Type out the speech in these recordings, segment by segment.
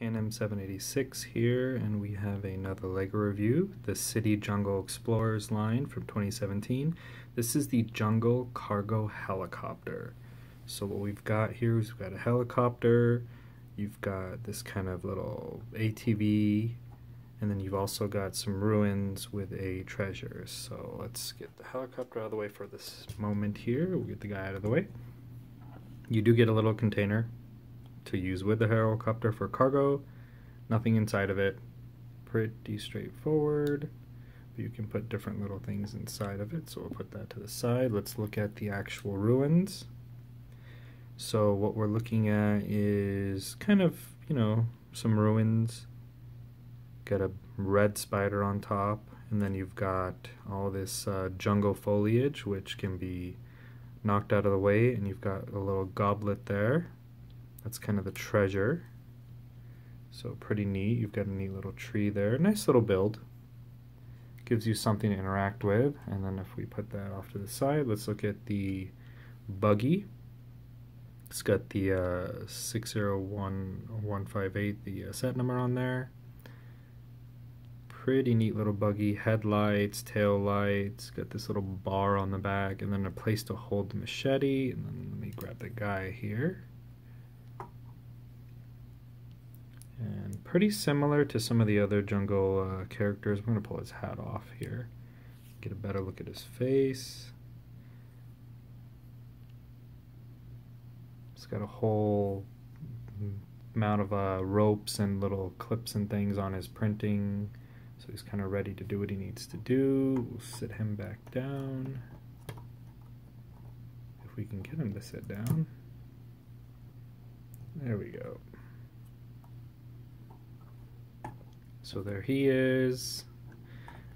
K&M 786 here, and we have another LEGO review, the City Jungle Explorers line from 2017. This is the Jungle Cargo Helicopter. So what we've got here is we've got a helicopter, you've got this kind of little ATV, and then you've also got some ruins with a treasure. So let's get the helicopter out of the way for this moment here. We'll get the guy out of the way. You do get a little container to use with the helicopter for cargo. Nothing inside of it. Pretty straightforward. But you can put different little things inside of it. So we'll put that to the side. Let's look at the actual ruins. So what we're looking at is kind of, you know, some ruins. Got a red spider on top. And then you've got all this uh, jungle foliage, which can be knocked out of the way. And you've got a little goblet there that's kind of the treasure. So pretty neat. You've got a neat little tree there. Nice little build. Gives you something to interact with. And then if we put that off to the side, let's look at the buggy. It's got the uh, 601158, the uh, set number on there. Pretty neat little buggy. Headlights, tail lights. Got this little bar on the back, and then a place to hold the machete. And then let me grab the guy here. And pretty similar to some of the other jungle uh, characters. I'm going to pull his hat off here. Get a better look at his face. It's got a whole amount of uh, ropes and little clips and things on his printing. So he's kind of ready to do what he needs to do. We'll sit him back down. If we can get him to sit down. There we go. So there he is.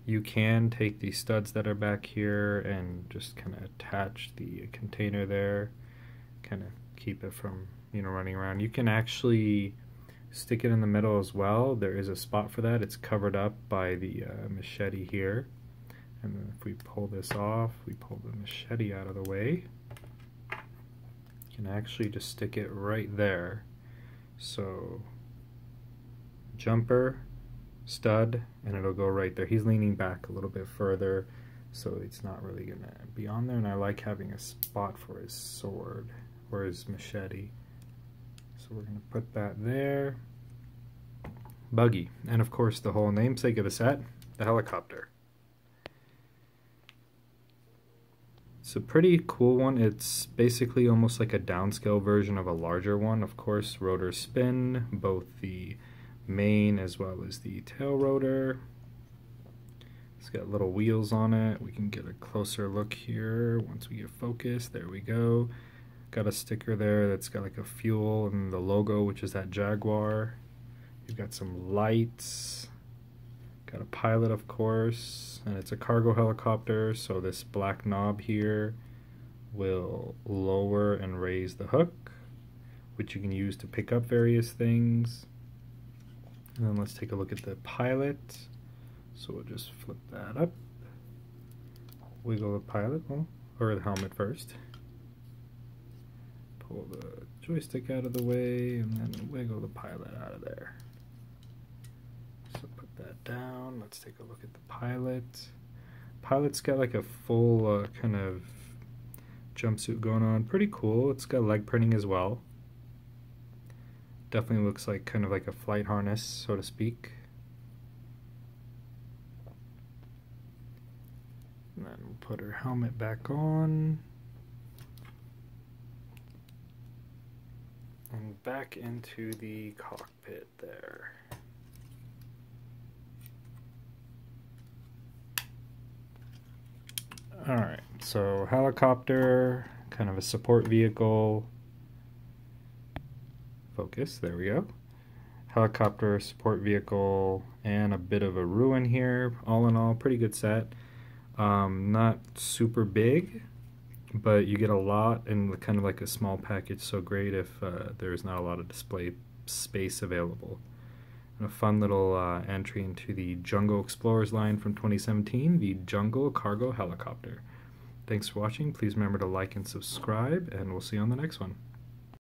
You can take the studs that are back here and just kind of attach the container there, kind of keep it from, you know, running around. You can actually stick it in the middle as well. There is a spot for that. It's covered up by the uh, machete here. And then if we pull this off, we pull the machete out of the way. You can actually just stick it right there. So, jumper, stud and it'll go right there. He's leaning back a little bit further so it's not really gonna be on there and I like having a spot for his sword or his machete. So we're gonna put that there. Buggy and of course the whole namesake of the set, the helicopter. It's a pretty cool one. It's basically almost like a downscale version of a larger one. Of course, rotor spin, both the main as well as the tail rotor. It's got little wheels on it. We can get a closer look here once we get focused. There we go. Got a sticker there that's got like a fuel and the logo, which is that Jaguar. You've got some lights. Got a pilot, of course, and it's a cargo helicopter. So this black knob here will lower and raise the hook, which you can use to pick up various things. And then let's take a look at the pilot. So we'll just flip that up. Wiggle the pilot, well, or the helmet first. Pull the joystick out of the way and then wiggle the pilot out of there. So put that down. Let's take a look at the pilot. Pilot's got like a full uh, kind of jumpsuit going on. Pretty cool. It's got leg printing as well. Definitely looks like kind of like a flight harness, so to speak. And then we'll put her helmet back on. And back into the cockpit there. Alright, so helicopter, kind of a support vehicle, focus. There we go. Helicopter, support vehicle, and a bit of a ruin here. All in all, pretty good set. Um, not super big, but you get a lot in kind of like a small package. So great if uh, there's not a lot of display space available. And a fun little uh, entry into the Jungle Explorers line from 2017, the Jungle Cargo Helicopter. Thanks for watching. Please remember to like and subscribe, and we'll see you on the next one.